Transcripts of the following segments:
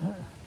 Uh.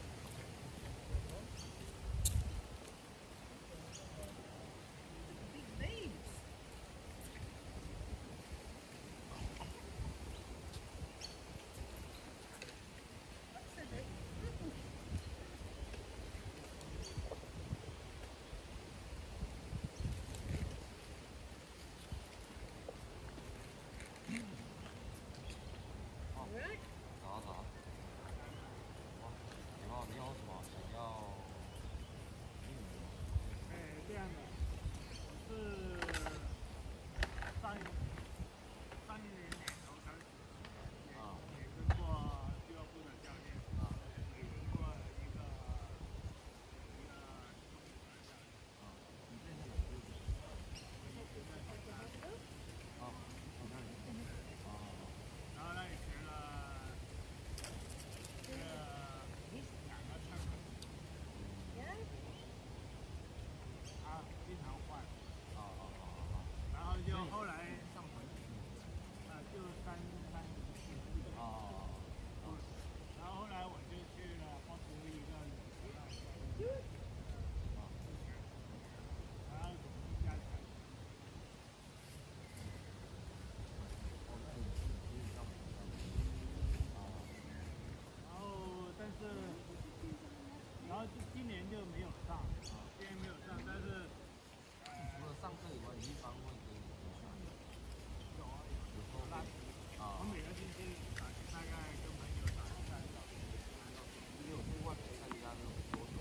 是，然后今年就没有上，今年没有上，但是除了上课以外，你一般会给你多少？有啊，有有多大？啊，我每个星期打大概跟朋友打一下，打到你有户外参加那种多久？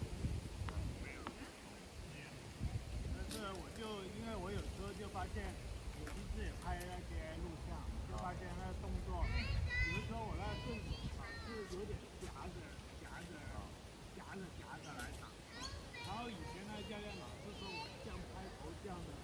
没有，没有。但是我就因为我有时候就发现，我其实也拍那些录像，就发现那个动作，比如说我那动作，是有点。老是说我这样拍头这样的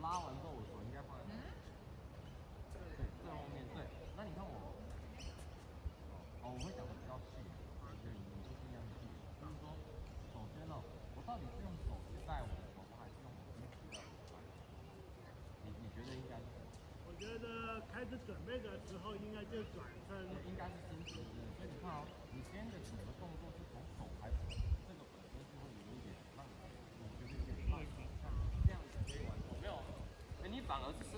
拉完之后，我手应该放在对最后面对。那你看我，哦，我会讲的比较细，对，你就尽量细。就是说，首先呢，我到底是用手去带我的手，还是用平时的头发？你你觉得应该？我觉得开始准备的时候，应该就转身。应该是平时的。所以你看哦，你今天的整个动作反而是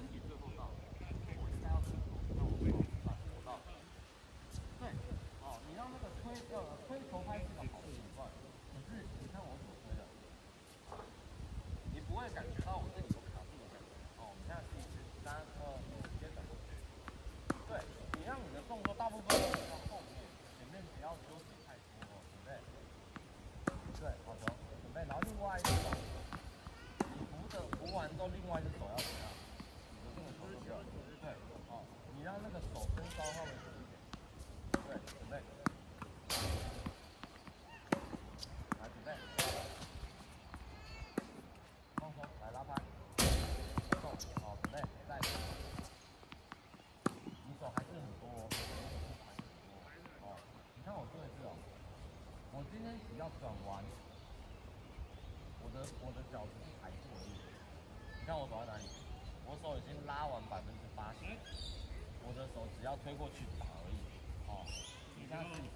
要转弯，我的我的脚是抬错力。你看我走到哪里，我手已经拉完百分之八十，我的手只要推过去打而已。哦，你看。嗯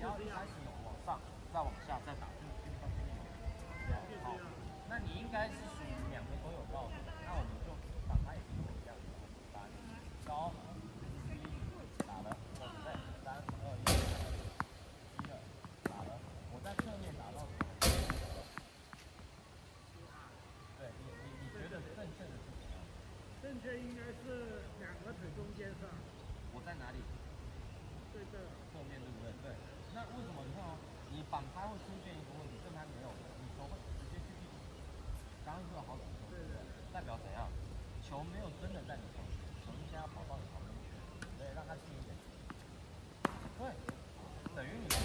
要开始往上，再往下，再打。对方这边有两套，那你应该是属于两个都有高的。那我们就把他也这样子打高，第一个打了，我三十二一，第二打了，我在侧面打到。对，你你你觉得正确的是怎样？正确应该是。会出现一个问题，正牌没有，你球会直接去壁球，当然是好转。对对。代表怎样？球没有真的在你手里，球应该要跑到你旁边去，对，让他近一点。对，等于你。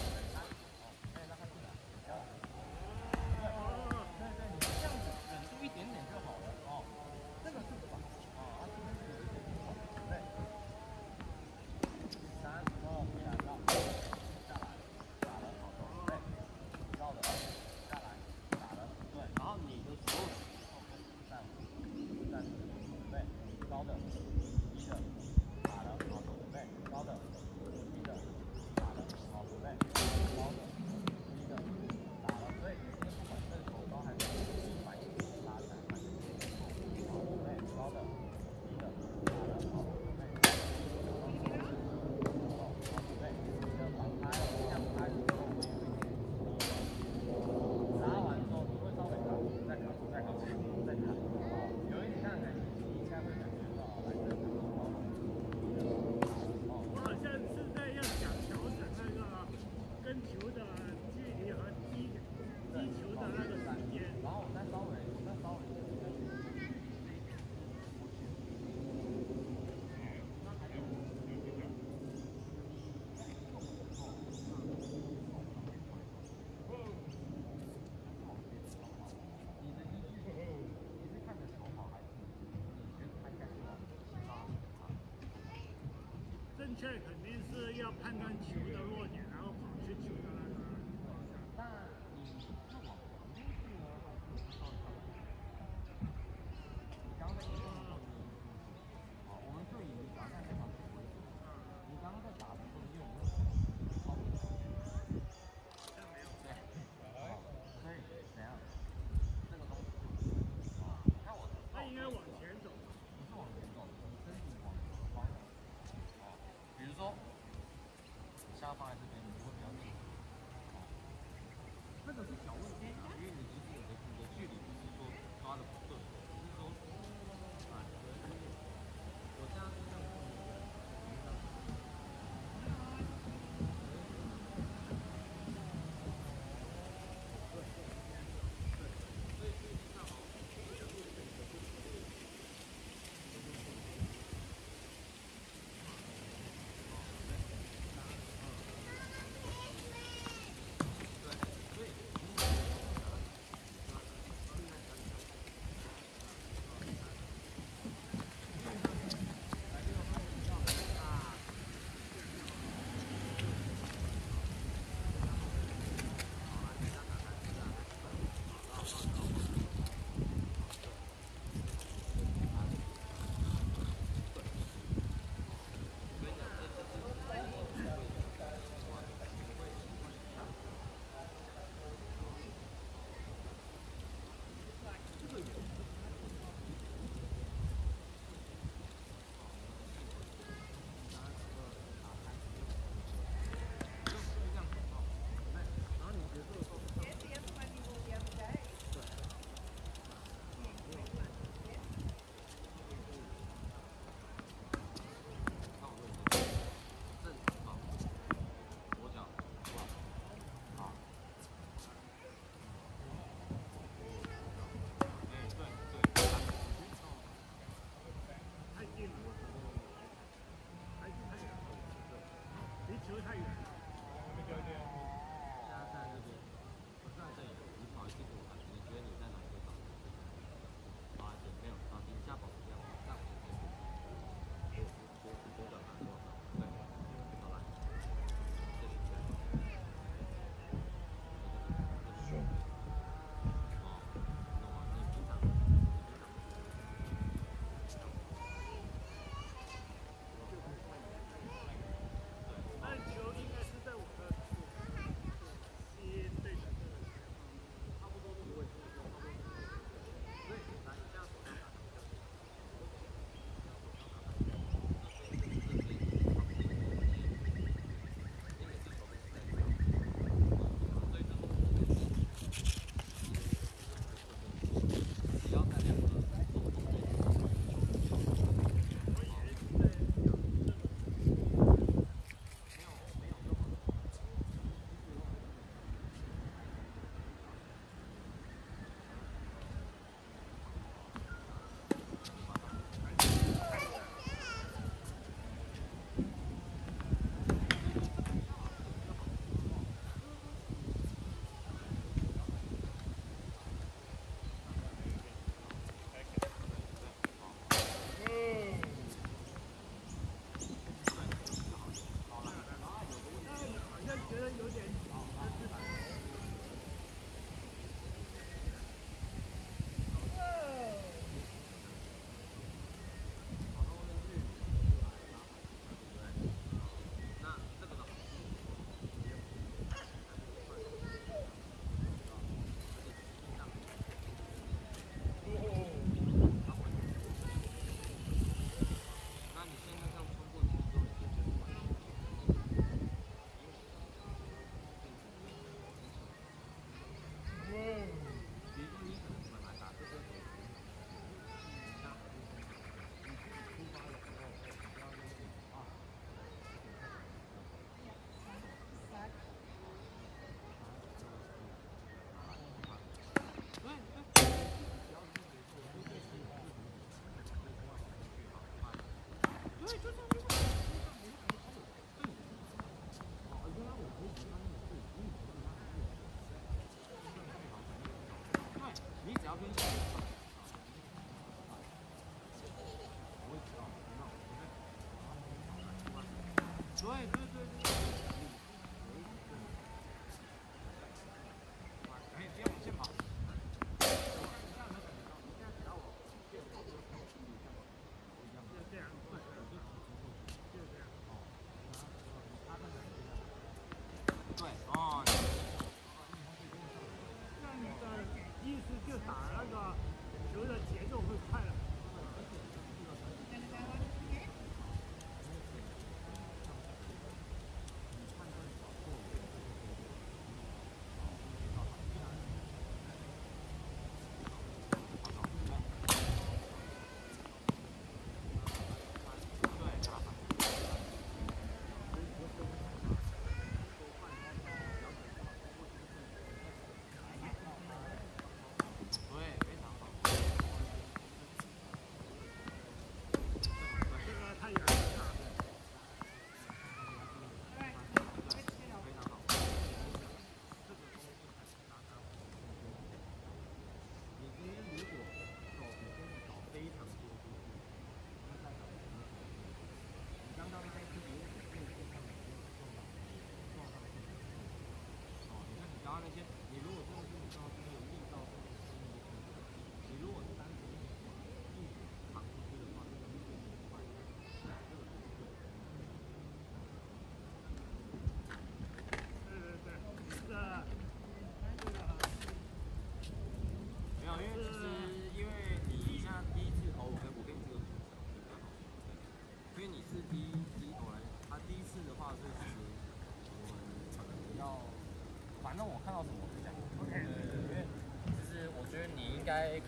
这肯定是要判断球 higher. 你只要跟小对。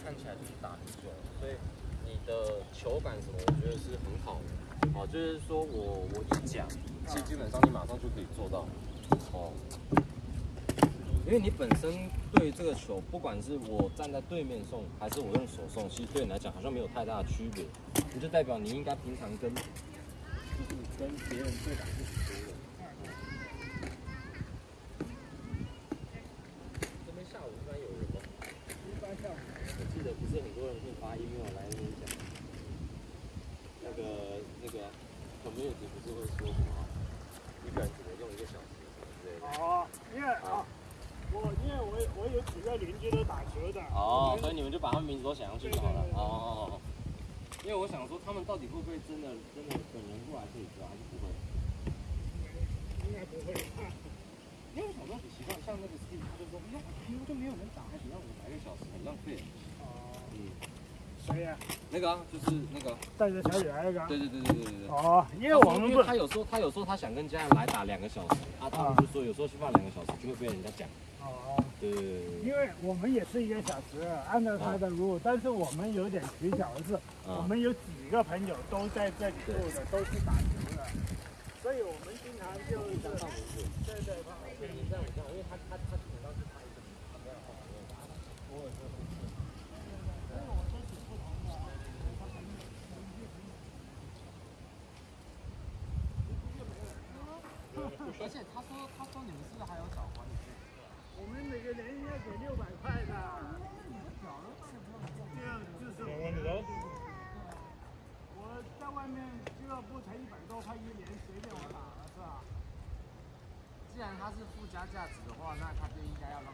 看起来就是打很久，所以你的球感什么，我觉得是很好的。哦，就是说我我一讲，其实基本上你马上就可以做到。哦，因为你本身对这个球，不管是我站在对面送，还是我用手送，其实对你来讲好像没有太大的区别。你就代表你应该平常跟就是跟别人对打是很多的。这边下午一般有人吗？一般像我记得不是很多人会发 email 来那边讲，那个那个 community 不是会说什么一个人只能用一个小时什么之类的。哦，因为啊，我因为我我有几个邻居都打球的。哦，我们所以你们就把他们名字都写上去就好了。哦哦哦。因为我想说，他们到底会不会真的真的本人过来这里抓，还是不会？应该不会。因为我想说很奇怪，像那个 Steve 他就说，哎呀，平常就没有人打，还得让我来个小时，很浪费。哦，嗯，谁呀？那个啊，就是那个，带着小女孩那个。对对对对对对对。哦，因为我们不因为他有时候他有时候他想跟家人来打两个小时，啊，他们就说有时候去放两个小时就会被人家讲，哦，对对对对因为我们也是一个小时，按照他的路，但是我们有点取巧的是，我啊，们有几个朋友都在这里住的，都是打球的，所以我们经常就是加上名字，对对对。对，你这因为他他他基本上是他一个，他没有换没有打，偶尔就会而且他说他说你们是不是还有找管理费？我们每个人要给六百块的，这就是我我在外面俱乐部才一百多块一年，随便我打了是吧？既然它是附加价值的话，那它就应该要让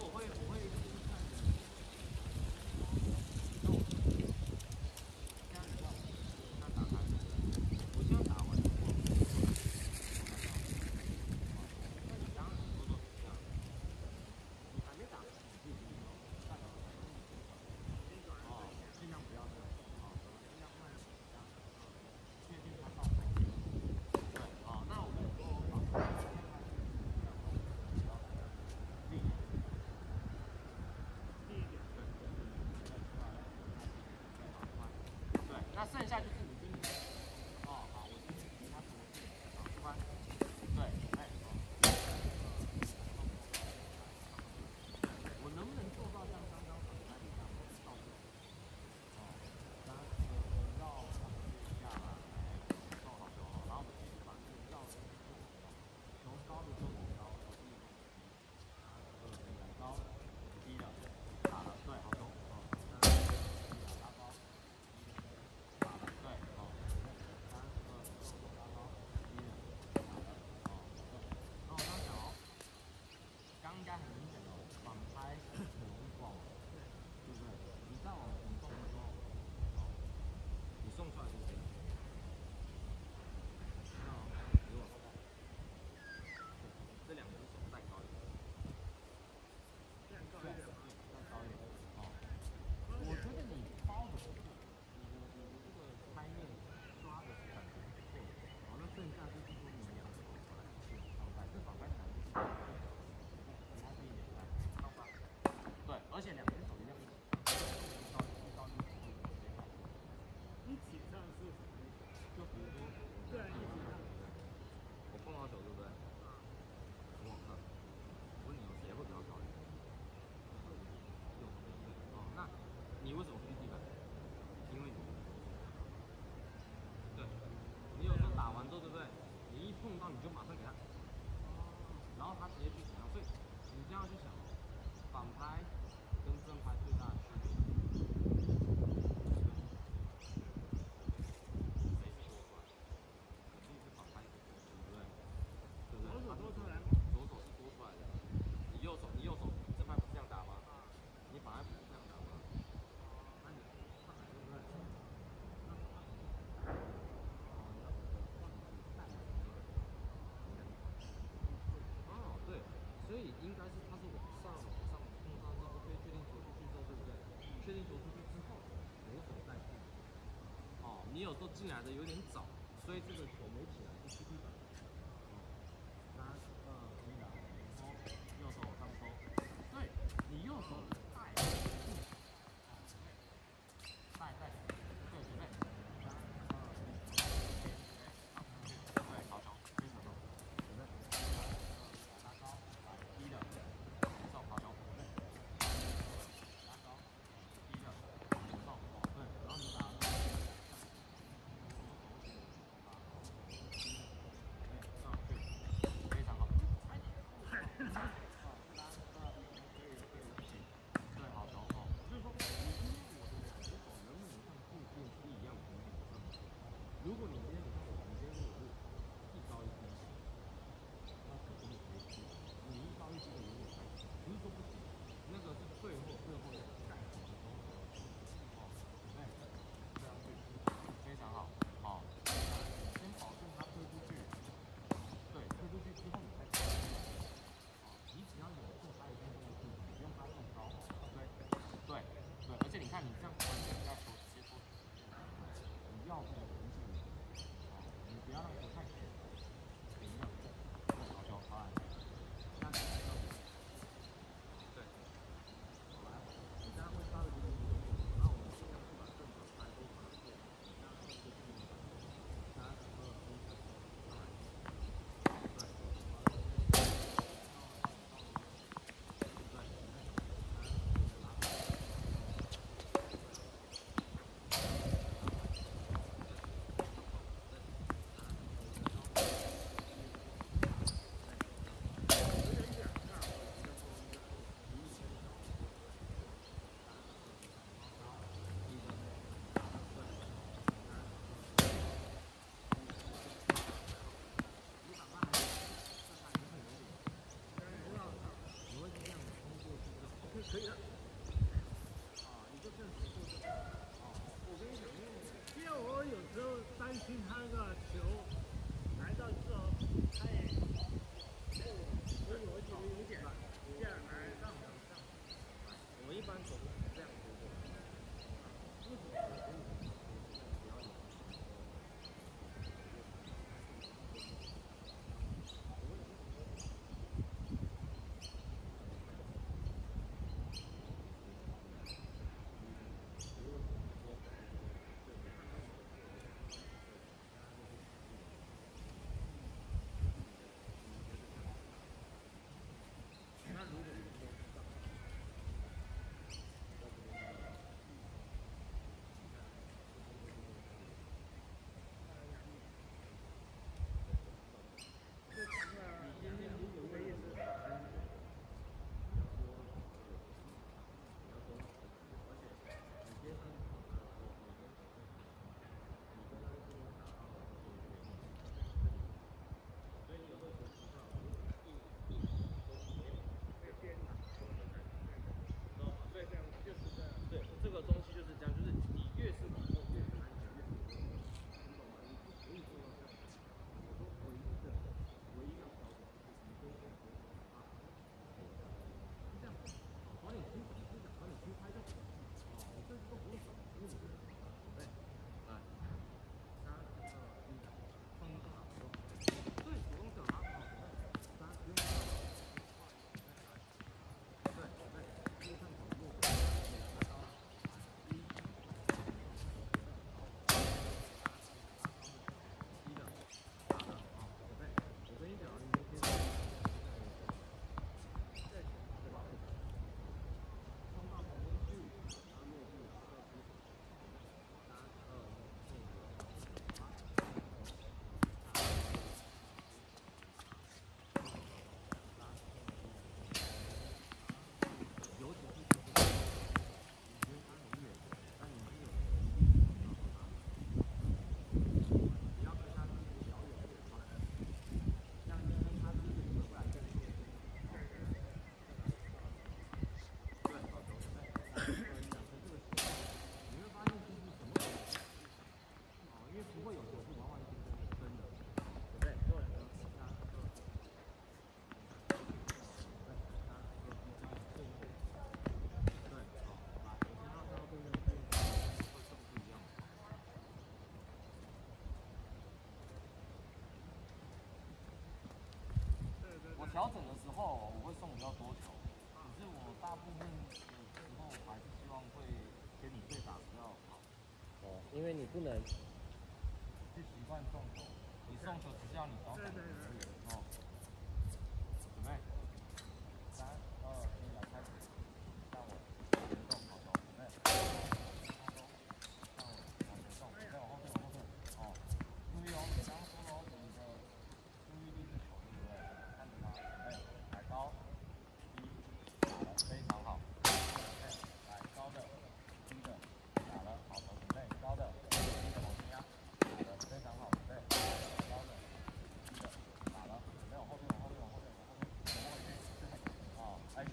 我会。那剩下就是你。应该是它是往上往上冲上去，可以确定走出去之后，对不对？确定走出去之后，我怎么办？哦，你有时候进来的有点早，所以这个。 누구는 1900. 调整的时候我会送比较多球，可是我大部分的时候还是希望会跟你对打比较好，因为你不能去习惯动球，你送球只是要你调整。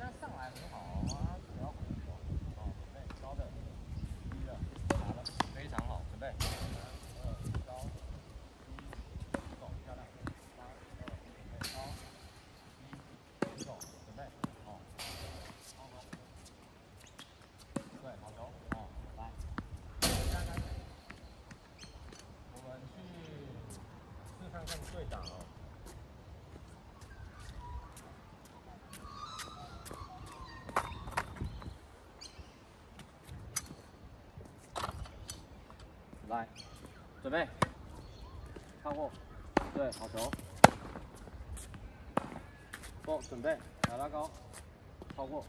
他上来很好啊，主要可能保，准备高的，一的，打的，非常好，准备，321，走，漂亮，32，准备，走，1，走，准备好，好好，对，好球，好，来，我们，去试看看队长哦。来，准备，看过，对，好球，不，准备，来拉高，超过，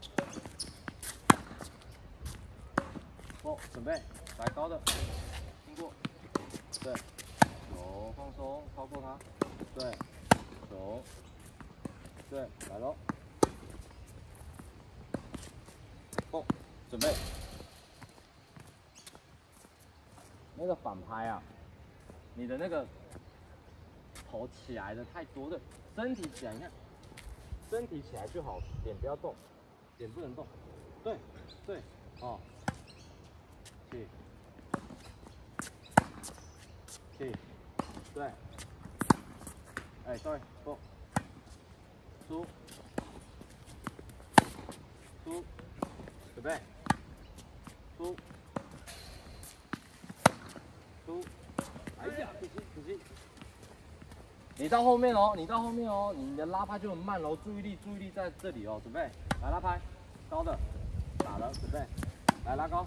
不，准备，来高的，经过，对，球放松，超过他，对，球，对，来喽，不，准备。拍啊，你的那个头起来的太多，对，身体起来，你看，身体起来就好，脸不要动，脸不能动，对，对，哦，起，起，对，哎，对，不，出，出，准备，出。你到后面哦，你到后面哦，你的拉拍就很慢喽，注意力注意力在这里哦，准备来拉拍，高的，打了，准备来拉高，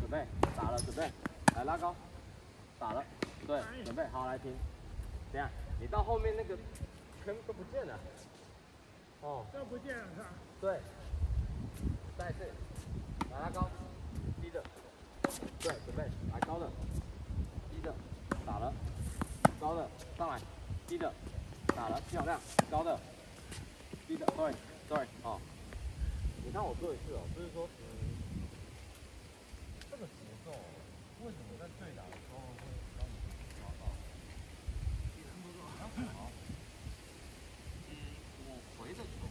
准备打了，准备来拉高，打了，对，准备好来停，这样，你到后面那个坑都不见了，哦，都不见了是吧？对，再一次，来拉高，低的，对，准备来高的，低的，打了，高的上来。低的，打了漂亮，高的，低的对，对哦，你看我做一次哦，不是说，嗯，这个节奏，为什么在对打的时候会让你抓到？好，嗯，我回的球，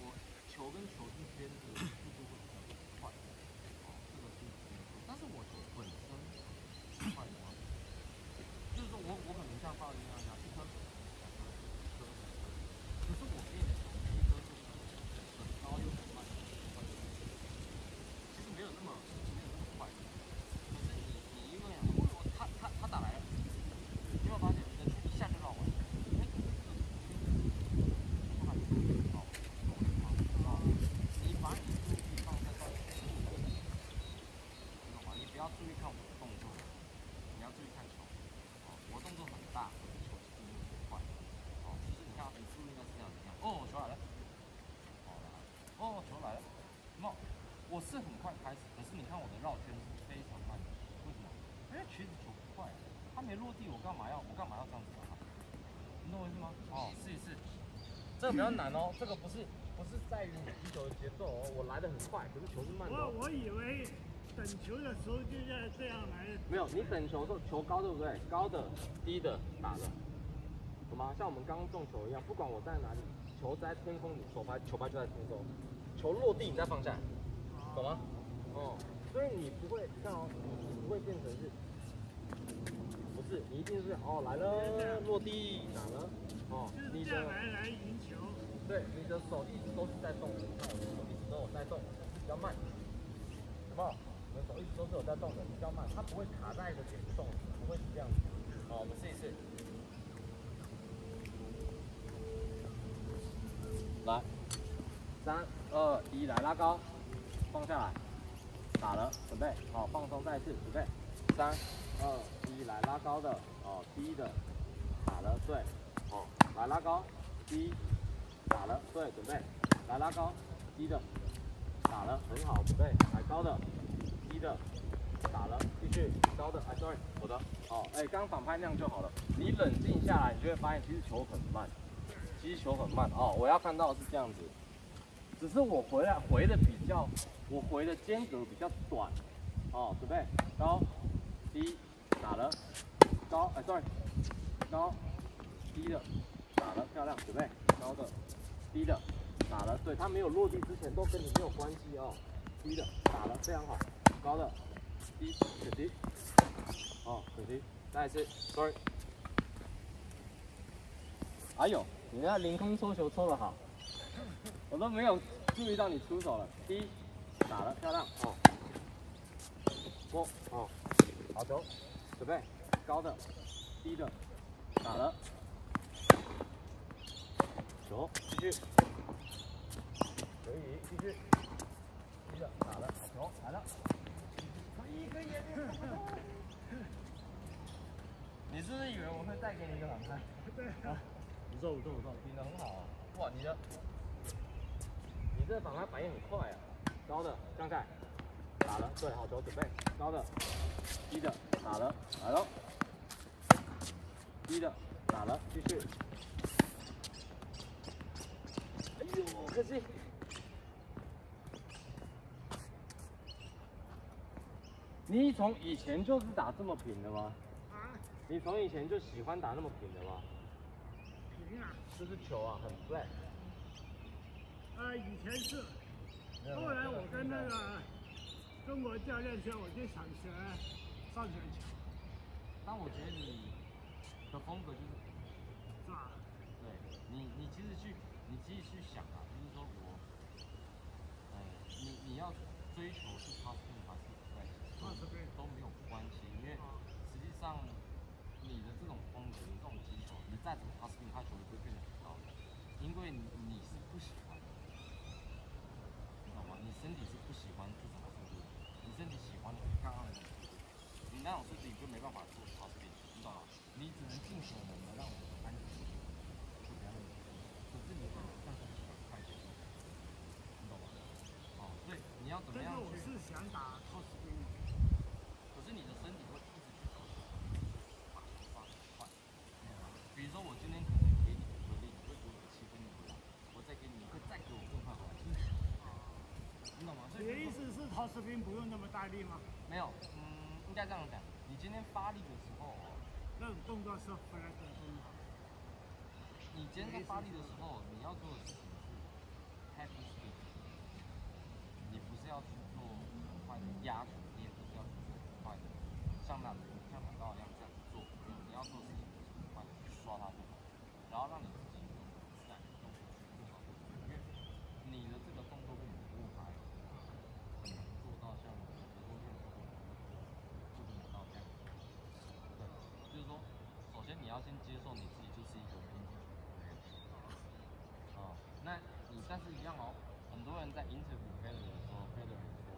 我球跟球之间的速度会比较快，哦，这个是没错，但是我球本身快的话，就是说我我可能像发一样。我是很快开始，可是你看我的绕圈是非常慢的，为什么？因为曲子球不快，它没落地，我干嘛要我干嘛要这样子打它？你懂我意思吗？哦，试一试，这个比较难哦，这个不是不是在于你击球的节奏哦，我来的很快，可是球是慢的。我我以为等球的时候就要这样来。没有，你等球的时候球高对不对？高的、低的打的，懂吗？像我们刚刚中球一样，不管我在哪里，球在天空里，手拍球拍就在天空，球落地你再放下。懂吗？哦，所以你不会像哦，你不会变成是，不是，你一定是哦来了落地打了，哦，你的来来赢球，对，你的手一直都是在动，你看我的手一直都有在动，比较慢，什么？你的手一直都是有在动的，比较慢，它不会卡在一个点不动，不会是这样子。好，我们试一试，来，三二一，来拉高。放下来，打了，准备，好，放松，再次，准备，三、二、来拉高的，哦，低的，打了，对，哦，来拉高，低，打了，对，准备，来拉高，低的，打了，很好，准备，来高的，低的，打了，继续，高的，哎，sorry，我的，好，哎，刚反拍那样就好了，你冷静下来，你就会发现其实球很慢，其实球很慢，哦，我要看到是这样子，只是我回来回的比较。我回的间隔比较短，哦，准备高低打了，高哎，sorry，高低的打了，漂亮，准备高的低的打了，对，它没有落地之前都跟你没有关系哦，低的打了，非常好，高的低可惜，哦可惜，再一次，sorry，哎呦，你那凌空抽球抽的好，我都没有注意到你出手了，低。打了，漂亮哦！过哦，好球，准备高的、低的，打了，球继续，可以继续，低的打了，好球来了，你是不是以为我会再给你一个反拍？对啊，不错不错不错，顶的很好啊！哇，你的，你这反拍反应很快啊！高的张开，打了，对，好球，准备，高的，低的，打了，来了，低的，打了，继续，哎呦，可惜，你从以前就是打这么平的吗？啊？你从以前就喜欢打那么平的吗？平啊？就是球啊，很 flat。啊，以前是。后来我跟那个中国教练学，我就想学上旋球，但我觉得你的风格就是是吧？对你，你其实去，你自己去想啊，就是说我，哎，你你要追求是 top spin 还是 flat，都是对都没有关系，因为实际上你的这种风格，你这种技巧，你再怎么 top spin，它球会变得很高的，因为你你是不喜欢的，你懂吗？你身体是不喜欢这种速度的，你身体喜欢漂亮的速度，你那种速度你就没办法做 top spin，你懂吗？你只能尽可能的让我的安全性就不要那么低，可是你很但是喜欢快节奏，你懂吗？哦，所以你要怎么这个样去？我是想打 top spin，可是你的身体会一直去找快快快，比如说我今天可能给你个力，你会给我个七分力，我再给你，你会再给我更快回来，你懂吗？所你的意思是 top spin 不用那么大力吗？没有，嗯，应该这样讲，你今天发力的时候哦，那种动作是 flat 的动作。你今天在发力的时候，你要做的事情是 happy speed，你不是要压球，你也不是要去做很快的像那像南道一样这样做，没有，你要做的事情就是很快的去刷它就好，然后让你自己用自然的动作去做到这个，因为你的这个动作跟你的舞台很难做到像我们多练做的就跟南道这样，对，就是说，首先你要先接受你自己就是一个拼技球的人。啊、那你但是一样哦，很多人在 interview Federer 的时候，Federer 说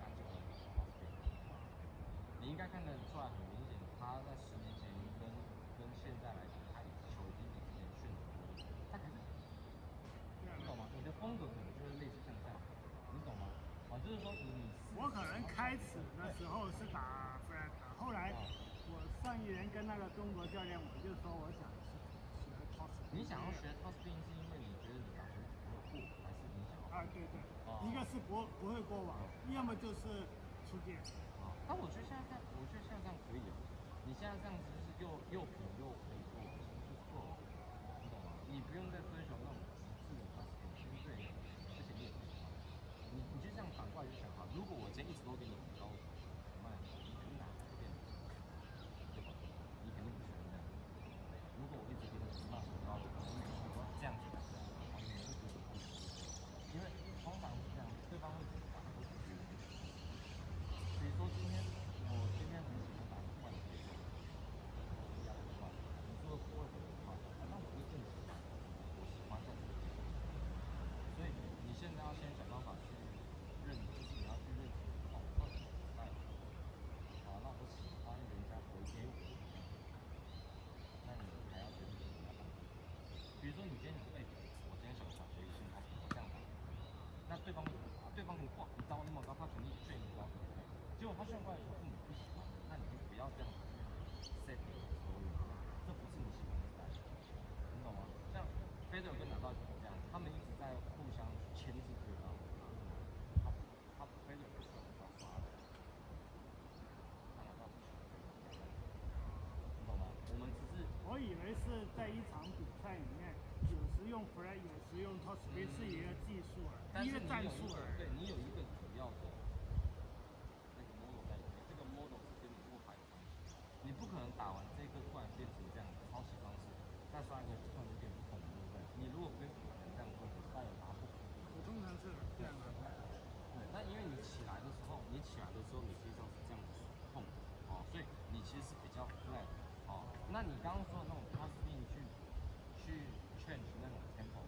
感觉很好你应该很明显，他在十年前跟跟现在来讲，他球已经比之前炫得多了。他可是你懂吗？你的风格可能就是类似像这样，你懂吗？啊，就是说你你我可能开始的时候是打 flat，后来我上一年跟那个中国教练，我就说我想学 top spin。你想要学 top spin 是因为你觉得你打球不会过，还是你想？啊，对对，一个是不不会过网，要么就是出界。啊，但我觉得现在这样可以啊。你现在这样子就是又又平又可以做，就够了，你懂吗？你不用再追求那种极致的 p a s s 对不对？而且你也不喜欢。你你就这样反过来就想哈，如果我今天一直都给你很高的球，怎么办？你肯定打不变，对吧？你肯定不喜欢这样。如果我一直给你很高很高的球，你每次都这样子打，然后你会觉得不舒服，因为通常是这样，对方会觉得打不出去。比如说今天我今天很喜欢打快的节奏，压的快，你做的不会很快，那我会更喜欢，我喜欢这种节奏。所以你现在要先想办法去认，就是你要去认识哦，到底我在啊，那我喜欢人家回给我的，那你还要学习怎么样打。比如说你今天你哎，我今天想想学一些好，我这样打。那对方会怎么打？对方可能哇，你刀那么高，他肯定炫你高，对不对？结果他炫过来的时候是你不喜欢的，那你就不要这样子去 set 你的手语，这不是你喜欢的 style，你懂吗？像 Federer 跟拿到就是这样，他们一直在互相牵制对方，他他 Federer 不是很高发的，他拿到不喜欢你懂吗？我们只是我以为是在一场比赛里面，有时用 flat，有时用 top spin 是一个技术而已，一个战术而已。对你有一个主要的那个 model 在里面，这个 model 是跟你握拍有关系。你不可能打完这个突然变成这样的抄袭方式，再刷一个突然就变不同的，对不对？你如果跟普通人这样做，你带有打不同。我通常是这样的。对，那因为你起来的时候，你起来的时候，你实际上是这样子碰的，哦，所以你其实是比较 flat，哦。那你刚刚说的那种 spin 去去 change 那种 tempo，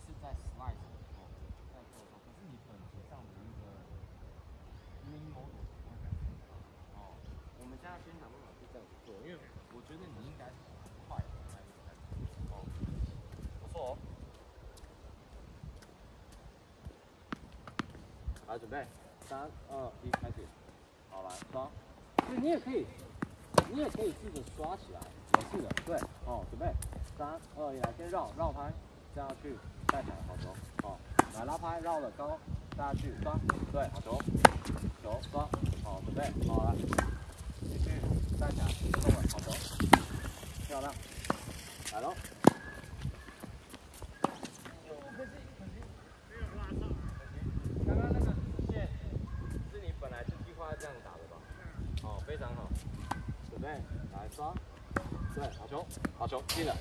是在 slice 的时候在做的时候，可是你本质上的一个 min 会改变的，哦。我们现在先想办法去这样做，因为我觉得你应该很快的那一个感觉，哦，不错哦。来，准备，三二一，开始。好，来刷。对，你也可以，你也可以试着刷起来，没事的。对，哦，准备，三二一，来，先绕绕拍，这样去，带起来，好球。好，来拉拍，绕了高，下去，刷，对，好球，球刷，好，准备，好来，继续站起来，然后好它。漂亮，来喽。哦，可是你肯定没有乱啊。刚刚那个直线是你本来计划这样打的吧？哦，非常好，准备，来，抓。对，好球，好球，进了。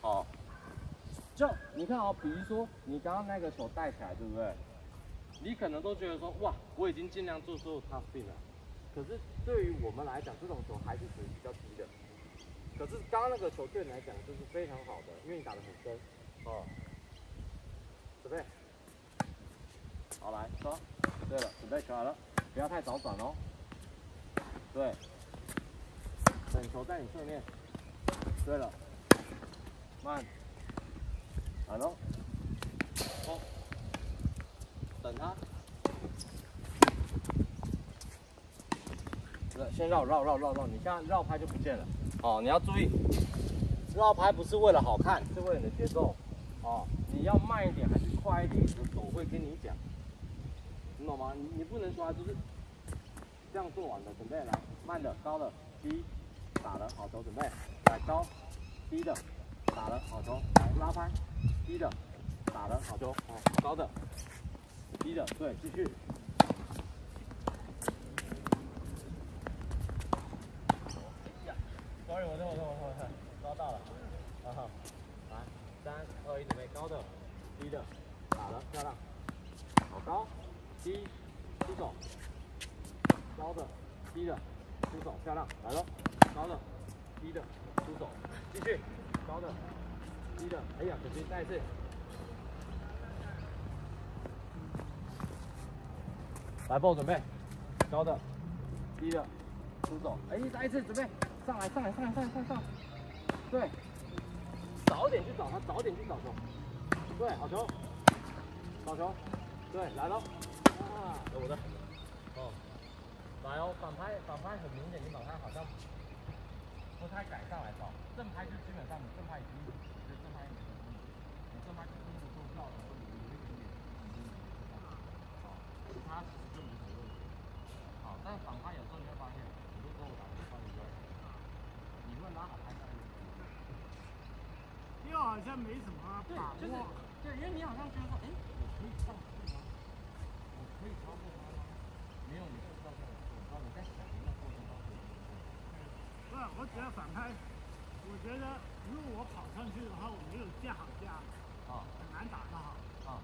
哦，这样，你看哦，比如说你刚刚那个手带起来对不对？你可能都觉得说，哇，我已经尽量做出它定了。可是。对于我们来讲，这种球还是属于比较低的。可是刚刚那个球对你来讲就是非常好的，因为你打得很深。哦，准备，好来走。对了，准备球来了，不要太早转哦。对，等球在你侧面。对了，慢。来喽，哦，等他，先绕绕绕绕绕，你像绕拍就不见了，哦，你要注意，绕拍不是为了好看，是为了你的节奏，哦，你要慢一点还是快一点，我手会跟你讲，你懂吗？你不能说就是这样做完的，准备来，慢的，高的，低，打了，好球，准备来高，低的，打了，好球，来拉拍。低的，打的好球，哦，高的，低的，对，继续。我错我错我错我错，抓到了，啊好，来，三二一，准备，高的，低的，打了，漂亮，好高，低，出手，高的，低的，出手，漂亮，来了，高的，低的，出手，继续，高的。低的，哎呀，可惜，再一次。来，报准备，高的，低的，出手，哎，再一次准备，上来，上来，上来，上来，上来，对，早点去找他，早点去找球，对，好球，好球，对，来了，啊，有我的，哦，来哦，反拍，反拍很明显，你反拍好像不太敢上来找，正拍就基本上你正拍已经。好像没什么把握，对，因为你好像觉得说，哎，我可以上去吗？我可以超过他吗？没有，你不知道这个，然后你在想那过程当中。不是，我只要反拍，我觉得如果我跑上去的话，我没有架好架，啊，很难打得好。啊，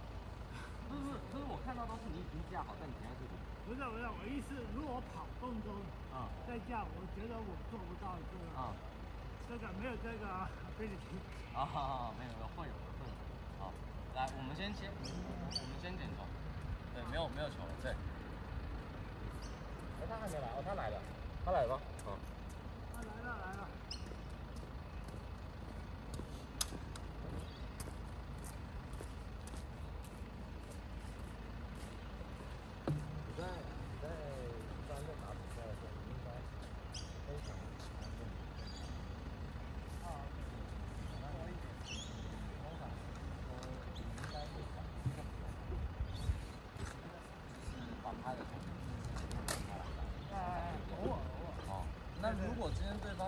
不是，不是我看到都是你已经架好，但你停在这里。不是，不是，我意思，如果我跑动中啊再架，我觉得我做不到这个。啊。这个没有这个飞机。啊，没有没有，会有的会有。好，来，我们先先，我们先点球。对，没有没有球了，对。哎，他还没来哦，他来了，他来了吗？好。他来了来了。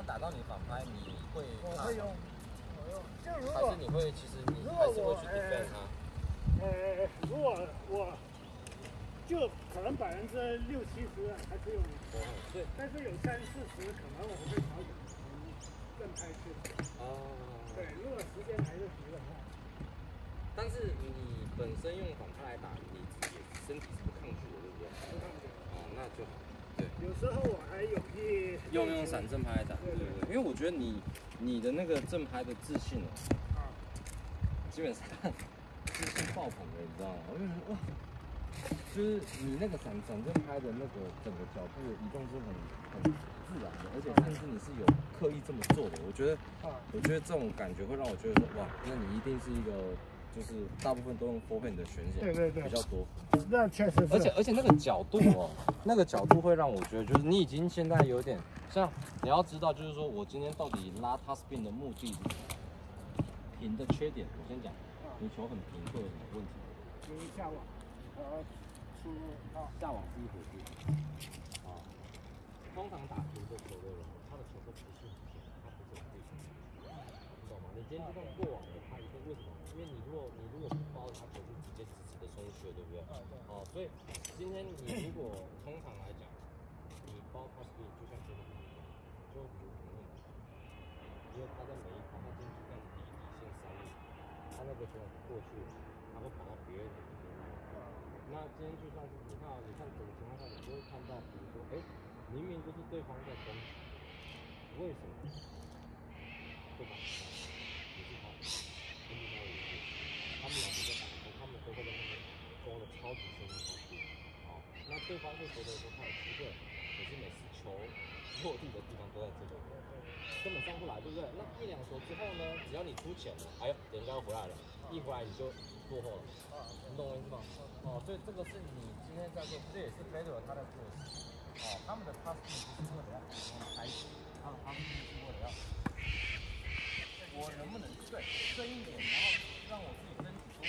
打到你反拍，你会怕吗？还是你会其实你还是会去 defend 他？呃，如果我就可能百分之六七十还是用对，但是有三四十可能我会调整正拍去。哦。对，如果时间还是足的话。但是你本身用反拍来打，你自己身体是不抗拒的，对不对？不抗拒。哦，那就好。对有时候我还有意用用闪正拍打，对对对，因为我觉得你你的那个正拍的自信哦，基本上就是爆棚的，你知道吗？我就觉得哇，就是你那个闪闪正拍的那个整个脚步移动是很很自然的，而且甚至你是有刻意这么做的，我觉得，我觉得这种感觉会让我觉得说哇，那你一定是一个。就是大部分都用 f o r h a n d 的选手，对对对，比较多。那确实，而且而且那个角度哦，那个角度会让我觉得，就是你已经现在有点像，你要知道，就是说我今天到底拉 top spin 的目的，平的缺点，我先讲，你球很平会有什么问题？你下网，呃，出下网是一回事，啊，通常打平的球的人，他的球都不是很平，他不是很对，你懂吗？你今天就算过网了，他一定为什么？因为你如果你如果不包，他球就直接直直的松懈，对不对？哦，所以今天你如果通常来讲，你包它是就像这种。因为他在每一抛他进去在离底线三米，他那个球过去，他会跑到别人的底线上。那今天就算是你看，你看整个情况下，你就会看到，比如说，哎，明明就是对方在攻击，为什么对方不上？也是他，跟另外一个，他们两个在打的时候，他们都会在那边装的超级深的高度，好，那对方会觉得说他有机会，可是每次球落地的地方都在这个，根本上不来，对不对？那一两球之后呢，只要你出钱了，哎呦，人家又回来了，一回来你就落后了，你懂我意思吗？哦，所以这个是你今天在做，这也是 f e d e r 他的做事。哦，他们的 passing 不是为了要开心，他们 passing 是为了要我能不能顺顺一点，然后让我自己身体多